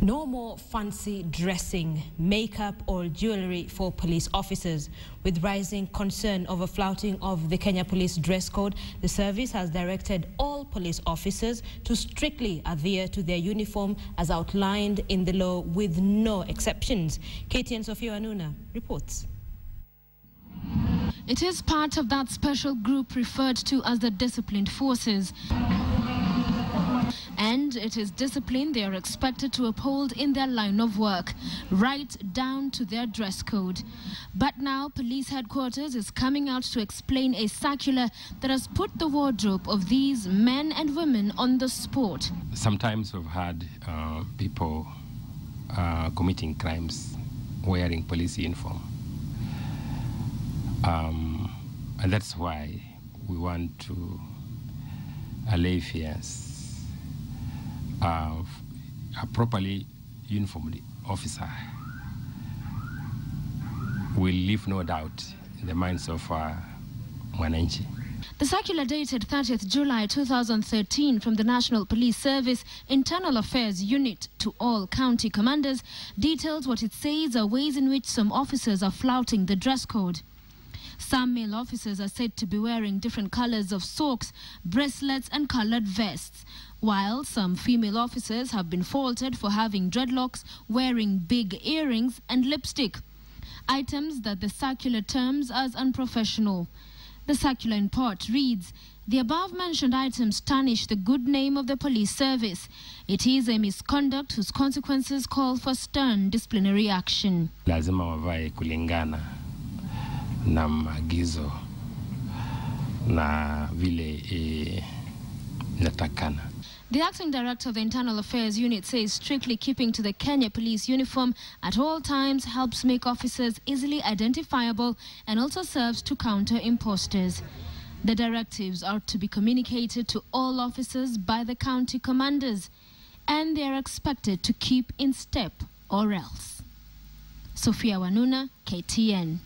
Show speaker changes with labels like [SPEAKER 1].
[SPEAKER 1] No more fancy dressing, makeup or jewelry for police officers. With rising concern over flouting of the Kenya Police dress code, the service has directed all police officers to strictly adhere to their uniform as outlined in the law with no exceptions. KTN Sophia Wanuna reports.
[SPEAKER 2] It is part of that special group referred to as the disciplined forces it is discipline they are expected to uphold in their line of work, right down to their dress code. But now police headquarters is coming out to explain a circular that has put the wardrobe of these men and women on the spot.
[SPEAKER 3] Sometimes we've had uh, people uh, committing crimes wearing police uniform. Um, and that's why we want to allay fears uh, a properly uniformed officer will leave no doubt in the minds of uh, Mwananchi.
[SPEAKER 2] The circular dated 30th July 2013 from the National Police Service Internal Affairs Unit to all county commanders details what it says are ways in which some officers are flouting the dress code. Some male officers are said to be wearing different colors of socks, bracelets and colored vests, while some female officers have been faulted for having dreadlocks, wearing big earrings and lipstick, items that the circular terms as unprofessional. The circular in part reads, the above-mentioned items tarnish the good name of the police service. It is a misconduct whose consequences call for stern disciplinary action.
[SPEAKER 3] Lazima kulingana na maagizo na vile eh, e, natakana.
[SPEAKER 2] The acting director of the Internal Affairs Unit says strictly keeping to the Kenya police uniform at all times helps make officers easily identifiable and also serves to counter imposters. The directives are to be communicated to all officers by the county commanders, and they are expected to keep in step or else. Sophia Wanuna, KTN.